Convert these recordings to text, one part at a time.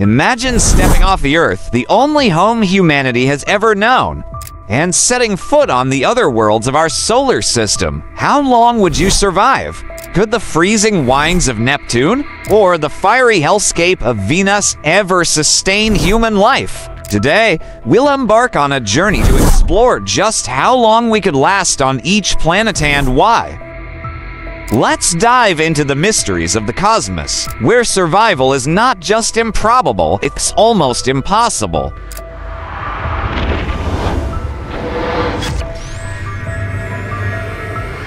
Imagine stepping off the Earth, the only home humanity has ever known, and setting foot on the other worlds of our solar system. How long would you survive? Could the freezing winds of Neptune or the fiery hellscape of Venus ever sustain human life? Today, we'll embark on a journey to explore just how long we could last on each planet and why. Let's dive into the mysteries of the cosmos, where survival is not just improbable, it's almost impossible.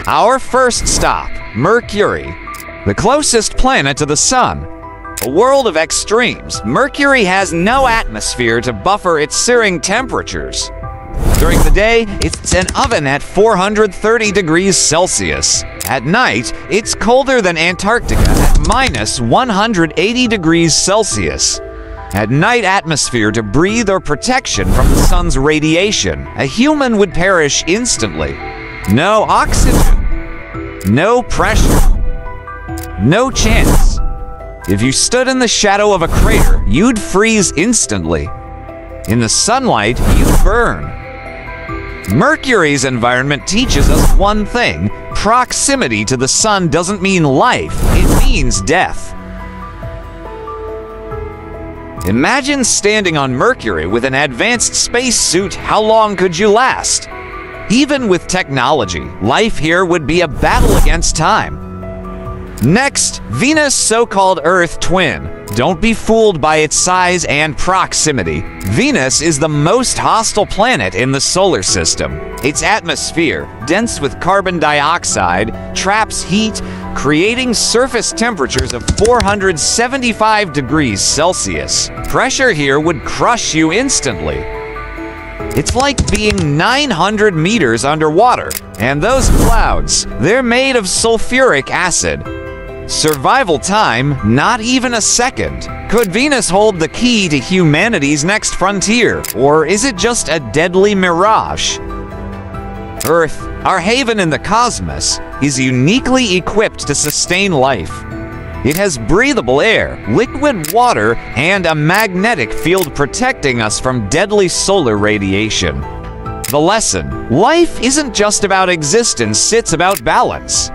Our first stop, Mercury, the closest planet to the Sun. A world of extremes, Mercury has no atmosphere to buffer its searing temperatures. During the day, it's an oven at 430 degrees Celsius. At night, it's colder than Antarctica at minus 180 degrees Celsius. At night atmosphere to breathe or protection from the sun's radiation, a human would perish instantly. No oxygen. No pressure. No chance. If you stood in the shadow of a crater, you'd freeze instantly. In the sunlight, you'd burn. Mercury's environment teaches us one thing. Proximity to the sun doesn't mean life, it means death. Imagine standing on Mercury with an advanced spacesuit, how long could you last? Even with technology, life here would be a battle against time. Next, Venus' so-called Earth twin. Don't be fooled by its size and proximity. Venus is the most hostile planet in the solar system. Its atmosphere, dense with carbon dioxide, traps heat, creating surface temperatures of 475 degrees Celsius. Pressure here would crush you instantly. It's like being 900 meters underwater. And those clouds, they're made of sulfuric acid, Survival time, not even a second. Could Venus hold the key to humanity's next frontier, or is it just a deadly mirage? Earth, our haven in the cosmos, is uniquely equipped to sustain life. It has breathable air, liquid water, and a magnetic field protecting us from deadly solar radiation. The lesson life isn't just about existence, it's about balance.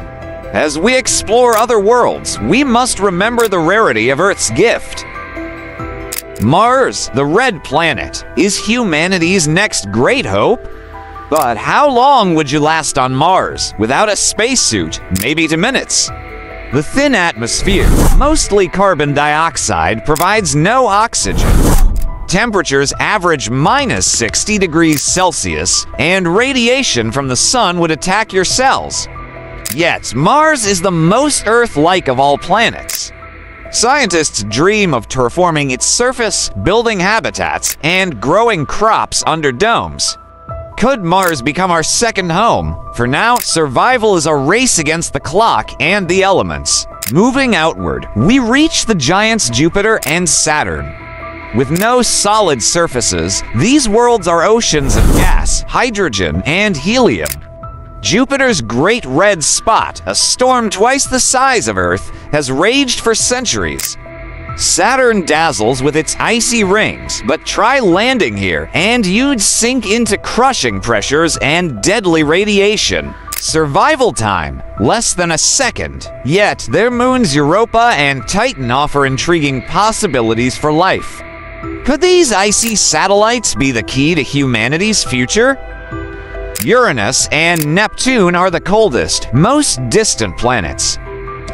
As we explore other worlds, we must remember the rarity of Earth's gift. Mars, the red planet, is humanity's next great hope. But how long would you last on Mars without a spacesuit, maybe to minutes? The thin atmosphere, mostly carbon dioxide, provides no oxygen. Temperatures average minus 60 degrees Celsius, and radiation from the sun would attack your cells, Yet, Mars is the most Earth-like of all planets. Scientists dream of terraforming its surface, building habitats, and growing crops under domes. Could Mars become our second home? For now, survival is a race against the clock and the elements. Moving outward, we reach the giants Jupiter and Saturn. With no solid surfaces, these worlds are oceans of gas, hydrogen, and helium. Jupiter's Great Red Spot, a storm twice the size of Earth, has raged for centuries. Saturn dazzles with its icy rings, but try landing here and you'd sink into crushing pressures and deadly radiation. Survival time, less than a second. Yet, their moons Europa and Titan offer intriguing possibilities for life. Could these icy satellites be the key to humanity's future? Uranus and Neptune are the coldest, most distant planets.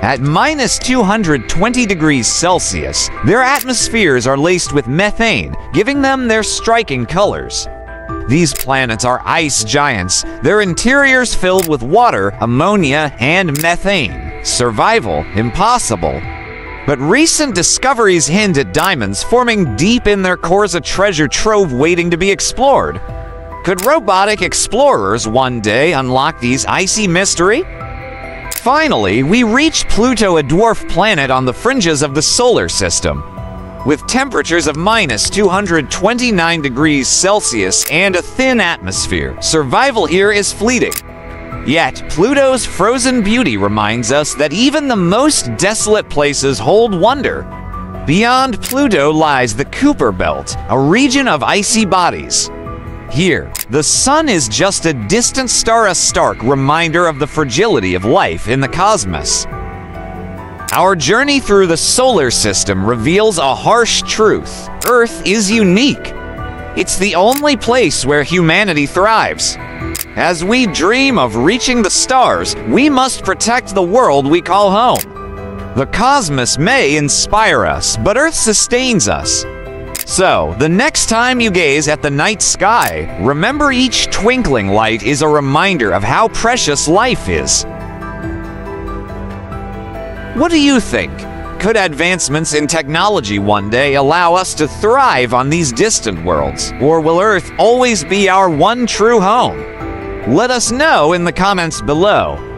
At minus 220 degrees Celsius, their atmospheres are laced with methane, giving them their striking colors. These planets are ice giants, their interiors filled with water, ammonia, and methane. Survival impossible. But recent discoveries hint at diamonds forming deep in their cores a treasure trove waiting to be explored. Could robotic explorers one day unlock these icy mystery? Finally, we reach Pluto, a dwarf planet on the fringes of the solar system. With temperatures of minus 229 degrees Celsius and a thin atmosphere, survival here is fleeting. Yet, Pluto's frozen beauty reminds us that even the most desolate places hold wonder. Beyond Pluto lies the Kuiper Belt, a region of icy bodies. Here, the sun is just a distant star, a stark reminder of the fragility of life in the cosmos. Our journey through the solar system reveals a harsh truth. Earth is unique. It's the only place where humanity thrives. As we dream of reaching the stars, we must protect the world we call home. The cosmos may inspire us, but Earth sustains us. So, the next time you gaze at the night sky, remember each twinkling light is a reminder of how precious life is. What do you think? Could advancements in technology one day allow us to thrive on these distant worlds? Or will Earth always be our one true home? Let us know in the comments below.